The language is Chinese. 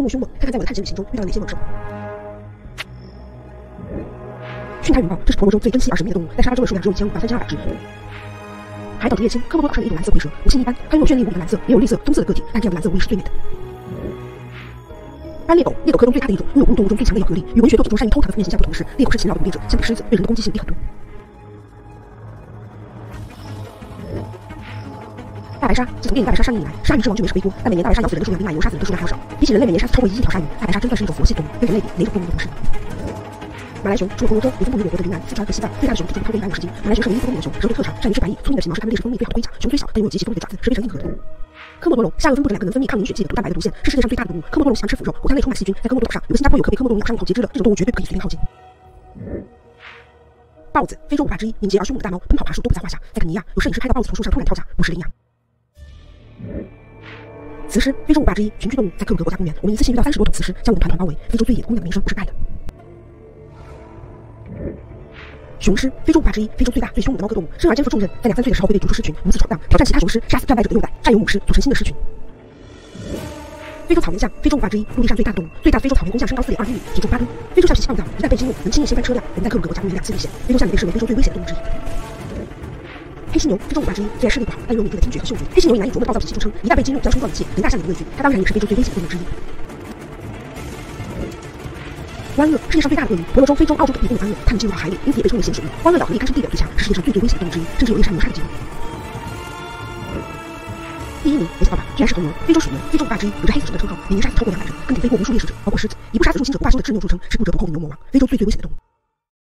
动物凶猛，看看在我的探险旅行中遇到了哪些猛兽。逊台云豹，这是婆罗洲最珍稀而神秘的动物，在沙巴州的数量只有一千五百三千二百只。海岛竹叶青，科莫多岛上的一种蓝色蝰蛇，无形一般，它拥有绚丽无比的蓝色，也有绿色、棕色的个体，但这样的蓝色无疑是最美的。斑鬣狗，鬣狗科中最大的一种，拥有哺乳动物中最强的咬合力，与文学作品中善于偷塔的负面形象不同是，鬣狗是勤劳的捕猎者，相比狮子，对人的攻击性低很多。大白鲨，自从电影《大白鲨》上映以来，鲨鱼之王就没少背锅，但每年大白鲨咬死人的数量比奶油杀死人的数量还要少。比起人类每年杀死超过一亿条鲨鱼，大白鲨真算是一种佛系动物，跟人类比，哪种动物都不是。马来熊，除了婆罗洲，也分布于我国的云南、四川和西藏。最大的熊体重超过一百五十斤。马来熊是唯一不公的熊，舌头特长，善于吃白蚁。聪明的皮毛是它们猎食蜂蜜最好的盔甲。熊虽小，但拥有极其锋利的爪子，是非常硬核的。科莫多龙，下颚分布着两个能分泌抗凝血剂的毒蛋白的毒腺，是世界上最大的动物。科莫多龙喜欢吃腐肉，口腔内充满细菌。在科莫多岛上，有个新加坡游客被科莫多龙咬伤了口截肢了，这种动物绝对不可以随便靠近。豹子，非洲五霸之一，敏捷而凶猛的大猫，奔跑爬树都不在话下。在肯尼亚，有摄影师拍到豹子从树上突然跳下，不是羚羊。雌狮，非洲五霸之一，群居动物，在克鲁格国家公园，我们一次性遇到三十多种雌狮，将我们团团包围。非洲最野的姑娘的名声不是盖的。雄狮，非洲五霸之一，非洲最大最凶猛的猫科动物，生而肩负重任，在两三岁的时候会被逐出狮群，独自闯荡，挑战其他雄狮，杀死战败者的幼崽，占有母狮，组成新的狮群。非洲草原象，非洲五霸之一，陆地上最大的动物，最大的非洲草原公象身高四点二一米，体重八吨。非洲象脾气暴躁，一旦被激怒，能轻易掀翻车辆。我们在克鲁格国家公园两次遇险。非洲象也被视为非洲最危险的动物之一。黑犀牛，非洲五霸之一，虽然视力不好，但拥有敏锐的听觉和嗅觉。黑犀牛以难以琢磨的暴躁脾气著称，一旦被激怒将冲撞一切，连大象也不畏惧。它当然也是非洲最危险的动物之一。湾鳄，世界上最大的鳄鱼，婆罗洲、非洲、澳洲等地都有湾鳄，它们进入到海里，因此也被称为咸水鱼。湾鳄咬合力堪称地表最强，是世界上最最危险的动物之一，甚至有猎杀谋杀的记录。第一名，没想到吧，居然是红牛，非洲鼠牛，非洲五霸之一，有着黑死神的称号，每年杀死超过两百人，更顶飞过无数猎食者，包括狮子。以不杀死入侵者不罢休的执拗著称，是不折不扣的牛魔王，非洲最最危险的动物。